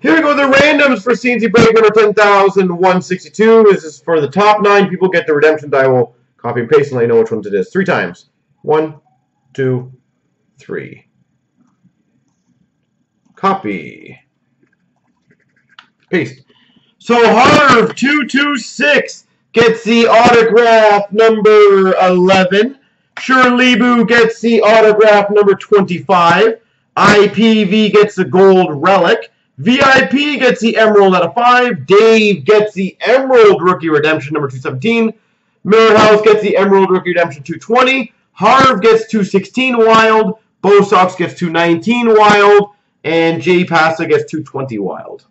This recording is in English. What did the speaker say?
Here we go, the randoms for CNC break number 10,162. This is for the top nine people get the redemption die. We'll copy and paste and let you know which ones it is. Three times. One, two, three. Copy. Paste. So Harv 226 gets the autograph number 11. Shirleybu gets the autograph number 25. IPV gets the gold relic. VIP gets the Emerald out of 5. Dave gets the Emerald Rookie Redemption number 217. Mirror House gets the Emerald Rookie Redemption 220. Harv gets 216 Wild. Bo Sox gets 219 Wild. And Jay Pasta gets 220 Wild.